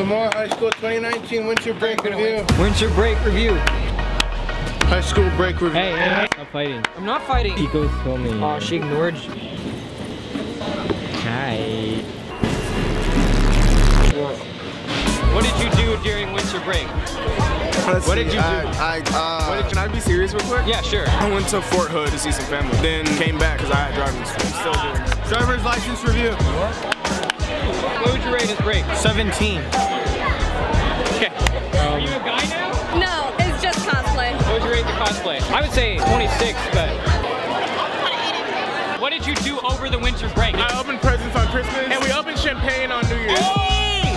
Aurora High School 2019 winter break review. Winter break review. High school break review. Hey, hey, hey. Stop fighting. I'm not fighting. Pico's filming. Oh, she ignored you. Hi. What did you do during winter break? Let's What did see, you do? I, I, uh, can I be serious real quick? Yeah, sure. I went to Fort Hood to see some family. Then came back because I had driving school. Still doing that. Driver's license review. What would you rate his break? 17. Cosplay? I would say 26, but. What did you do over the winter break? I opened presents on Christmas and we opened champagne on New Year's.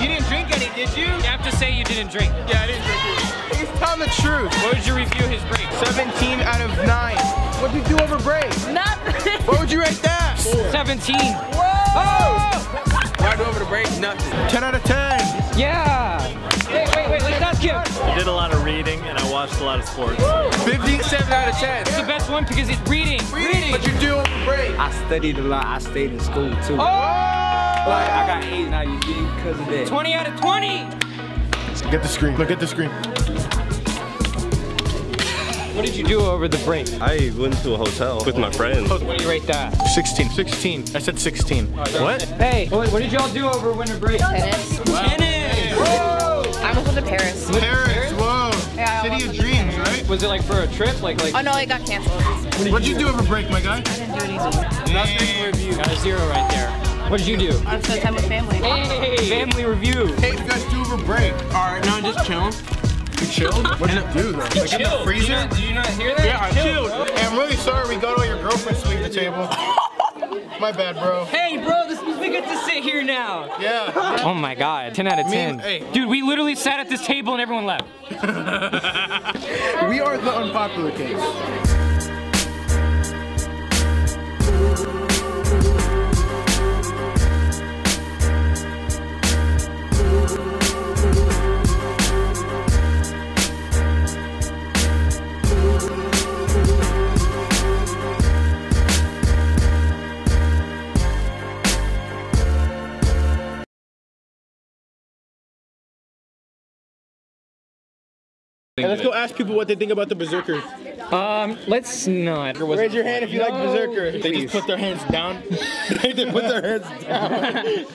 You didn't drink any, did you? You have to say you didn't drink. Yeah, I didn't drink it. He's telling the truth. What would you review his break? 17 out of 9. What'd you do over break? Nothing. What would you rate that? 17. Whoa! Oh! What I do over the break? Nothing. 10 out of 10. Yeah. Wait, wait, wait, let's ask him. I did a lot of reading and I watched a lot of sports. 57 out of 10. It's the best one because it's reading. Reading. What'd you do over break? I studied a lot. I stayed in school too. Oh! Like, I got A's now you see because of that. 20 out of 20. Get the screen. Look at the screen. What did you do over the break? I went to a hotel with my friends. What do you rate that? 16. 16. I said 16. What? Hey, what, what did y'all do over winter break? Tennis. Tennis. Was it like for a trip? Like, like Oh no, it got canceled. What'd you do over break, my guy? I didn't do anything. Nothing review. got a zero right there. What did you do? I spent time with family. Hey, family review. Hey, you guys do over break? All right, now just chilling. You chilled? What did you do though? Like in the Chill. Did you, freezer? not, did you not hear that? Yeah, I chilled. Hey, I'm really sorry we got all your girlfriends to leave the table. My bad, bro. Hey, bro, this means we get to sit here now. Yeah. Oh my god, 10 out of 10. hey. Dude, we literally sat at this table and everyone left. We are the unpopular kids. Hey, let's go ask people what they think about the Berserker. Um, let's not. Raise your hand if you like No. Berserker. They just put their hands down. they put their hands down.